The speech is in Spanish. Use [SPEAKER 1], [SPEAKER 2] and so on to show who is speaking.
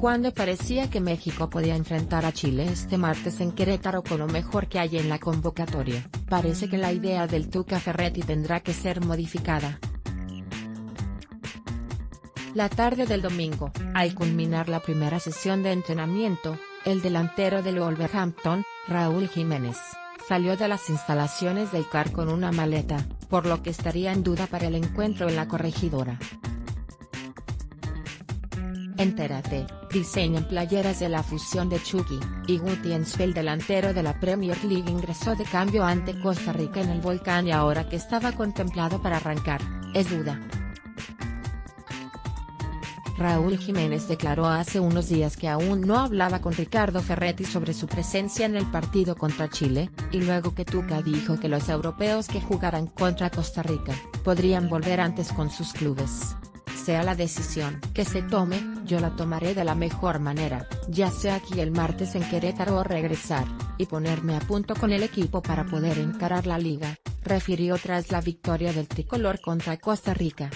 [SPEAKER 1] Cuando parecía que México podía enfrentar a Chile este martes en Querétaro con lo mejor que hay en la convocatoria, parece que la idea del Tuca Ferretti tendrá que ser modificada. La tarde del domingo, al culminar la primera sesión de entrenamiento, el delantero del Wolverhampton, Raúl Jiménez, salió de las instalaciones del CAR con una maleta, por lo que estaría en duda para el encuentro en la corregidora. Entérate, diseñan playeras de la fusión de Chucky, y Gutiérrez el delantero de la Premier League ingresó de cambio ante Costa Rica en el Volcán y ahora que estaba contemplado para arrancar, es duda. Raúl Jiménez declaró hace unos días que aún no hablaba con Ricardo Ferretti sobre su presencia en el partido contra Chile, y luego que Tuca dijo que los europeos que jugaran contra Costa Rica, podrían volver antes con sus clubes. Sea la decisión que se tome, yo la tomaré de la mejor manera, ya sea aquí el martes en Querétaro o regresar, y ponerme a punto con el equipo para poder encarar la liga, refirió tras la victoria del tricolor contra Costa Rica.